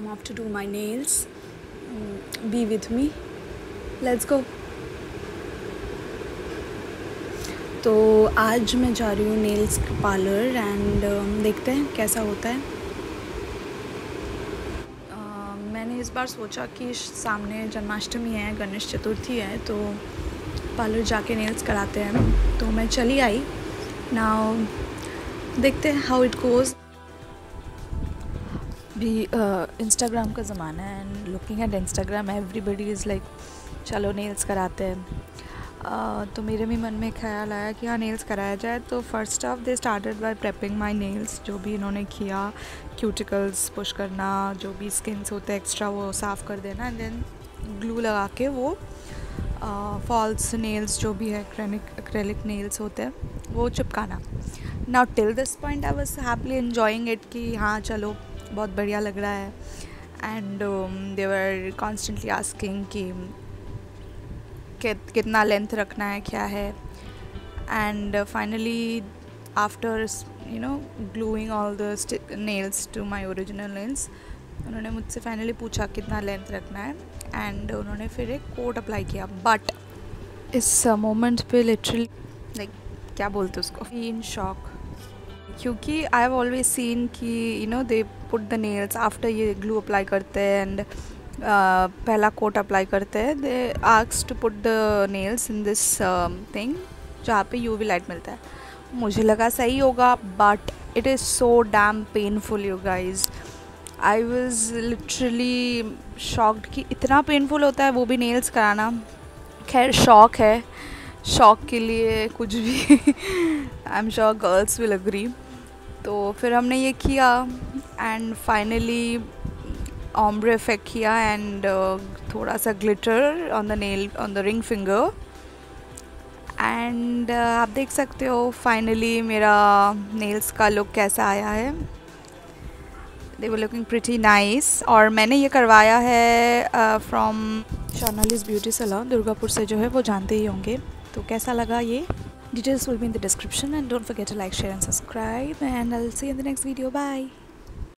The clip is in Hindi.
I'm off to do my nails. Mm, Be with me. Let's go. तो आज मैं जा रही हूँ नेल्स पार्लर एंड देखते हैं कैसा होता है अ, मैंने इस बार सोचा कि सामने जन्माष्टमी है गणेश चतुर्थी है तो पार्लर जाके नेल्स कराते हैं तो मैं चली आई नाउ देखते हैं हाउ इट गोज़ भी इंस्टाग्राम का ज़माना है and looking at Instagram everybody is like चलो नेल्स कराते हैं. तो मेरे भी मन में ख्याल आया कि हाँ नेल्स कराया जाए। तो first off they started by prepping my nails जो भी इन्होंने किया क्यूटिकल्स पुश करना, जो भी स्किन्स होते हैं एक्स्ट्रा वो साफ़ कर देना एंड देन ग्लू लगा के वो फॉल्स नेल्स जो भी है एक्रेनिक एक्रेलिक नेल्स होते हैं, वो चिपकाना। Now till this point I was happily enjoying it कि हाँ चलो बहुत बढ़िया लग रहा है। And they were constantly asking कि कितना लेंथ रखना है, क्या है। And finally after you know gluing all the nails to my original nails उन्होंने मुझसे फाइनली पूछा कितना लेंथ रखना है। एंड उन्होंने फिर एक कोट अप्लाई किया बट इस मोमेंट पे लिटरली लाइक क्या बोलते उसको? इन शॉक क्योंकि आई हैव ऑलवेज सीन कि you know they put the nails after ये ग्लू अप्लाई करते हैं एंड पहला कोट अप्लाई करते हैं they आक्स to put the nails in this thing जहाँ पे यूवी लाइट मिलता है। मुझे लगा सही होगा but it is so damn painful you guys I was literally shocked कि इतना पेनफुल होता है वो भी नेल्स कराना। खैर, शौक है। शौक के लिए कुछ भी। I am sure girls will agree तो फिर हमने ये किया एंड फाइनली ऑम्ब्रे इफ़ेक्ट किया एंड थोड़ा सा glitter on the nail on the ring finger and आप देख सकते हो फाइनली मेरा नेल्स का लुक कैसा आया है। They were looking pretty nice और मैंने ये करवाया है फ्रॉम शानालीज ब्यूटी सलाह दुर्गापुर से जो है, वो जानते ही होंगे। तो कैसा लगा ये? Details will be in the description and don't forget to like share and subscribe and I will see in the next video bye